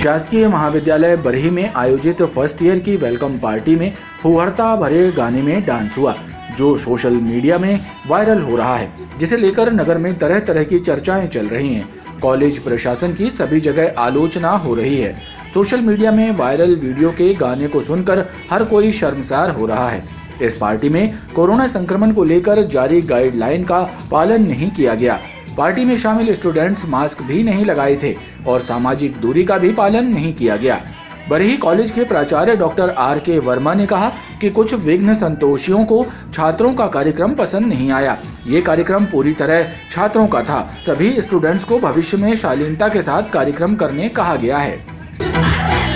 शासकीय महाविद्यालय बरही में आयोजित फ़र्स्ट ईयर की वेलकम पार्टी में फुहरता भरे गाने में डांस हुआ, जो सोशल मीडिया में वायरल हो रहा है, जिसे लेकर नगर में तरह तरह की चर्चाएँ चल रही हैं। कॉलेज प्रशासन की सभी जगह आलोचना हो रही है। सोशल मीडिया में वायरल वीडियो के गाने को सुनकर हर कोई शर्मसार हो रहा है। इस पार्टी में कोरोना संक्रमण को लेकर जारी गाइडलाइन का पालन नहीं किया गया। पार्टी में शामिल स्टूडेंट्स मास्क भी नहीं लगाए थे और सामाजिक दूरी का भी पालन नहीं किया गया। बरही कॉलेज के प्राचार्य डॉक्टर आर के वर्मा ने कहा कि कुछ विघ्न संतोषियों को छात्रों का कार्यक्रम पसंद नहीं आया। ये कार्यक्रम पूरी तरह छात्रों का था। सभी स्टूडेंट्स को भविष्य में शालीनता के साथ कार्यक्रम करने कहा गया है।